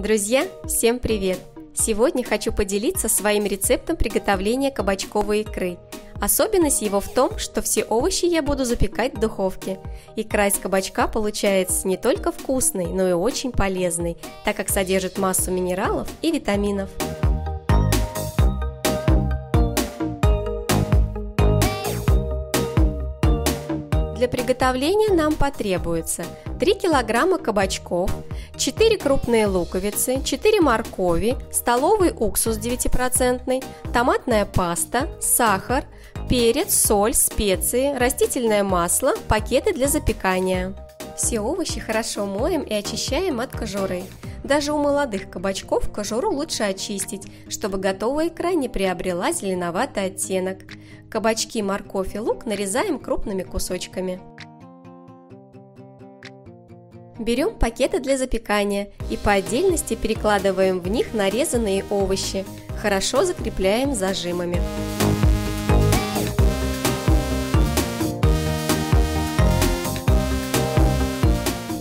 Друзья, всем привет! Сегодня хочу поделиться своим рецептом приготовления кабачковой икры. Особенность его в том, что все овощи я буду запекать в духовке. Икра из кабачка получается не только вкусной, но и очень полезной, так как содержит массу минералов и витаминов. Для приготовления нам потребуется 3 кг кабачков, 4 крупные луковицы, 4 моркови, столовый уксус 9%, томатная паста, сахар, перец, соль, специи, растительное масло, пакеты для запекания. Все овощи хорошо моем и очищаем от кожуры. Даже у молодых кабачков кожуру лучше очистить, чтобы готовая икра не приобрела зеленоватый оттенок. Кабачки, морковь и лук нарезаем крупными кусочками. Берем пакеты для запекания и по отдельности перекладываем в них нарезанные овощи. Хорошо закрепляем зажимами.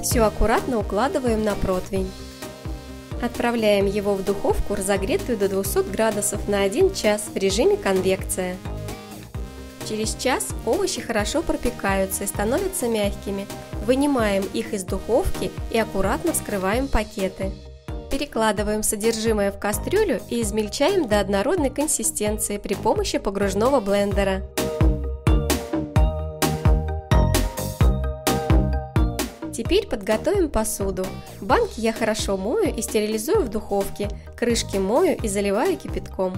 Все аккуратно укладываем на противень. Отправляем его в духовку, разогретую до 200 градусов на 1 час в режиме конвекция. Через час овощи хорошо пропекаются и становятся мягкими. Вынимаем их из духовки и аккуратно вскрываем пакеты. Перекладываем содержимое в кастрюлю и измельчаем до однородной консистенции при помощи погружного блендера. Теперь подготовим посуду. Банки я хорошо мою и стерилизую в духовке. Крышки мою и заливаю кипятком.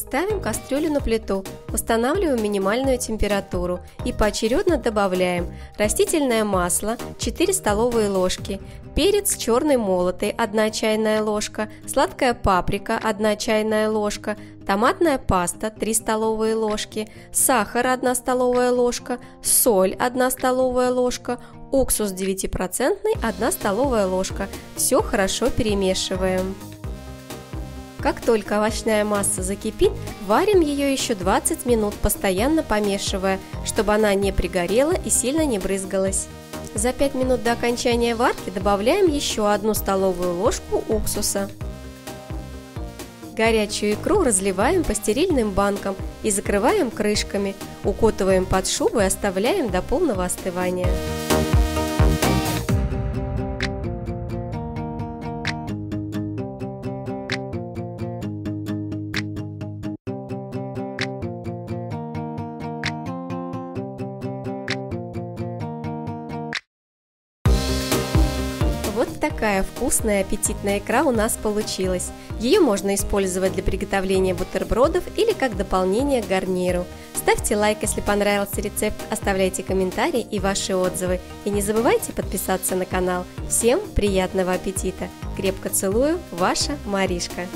Ставим кастрюлю на плиту, устанавливаем минимальную температуру и поочередно добавляем растительное масло 4 столовые ложки, перец черный молотый 1 чайная ложка, сладкая паприка 1 чайная ложка, томатная паста 3 столовые ложки, сахар 1 столовая ложка, соль 1 столовая ложка, уксус 9% 1 столовая ложка. Все хорошо перемешиваем. Как только овощная масса закипит, варим ее еще 20 минут, постоянно помешивая, чтобы она не пригорела и сильно не брызгалась. За 5 минут до окончания варки добавляем еще одну столовую ложку уксуса. Горячую икру разливаем по стерильным банкам и закрываем крышками, укутываем под шубу и оставляем до полного остывания. Такая вкусная аппетитная икра у нас получилась. Ее можно использовать для приготовления бутербродов или как дополнение к гарниру. Ставьте лайк, если понравился рецепт, оставляйте комментарии и ваши отзывы. И не забывайте подписаться на канал. Всем приятного аппетита! Крепко целую, ваша Маришка!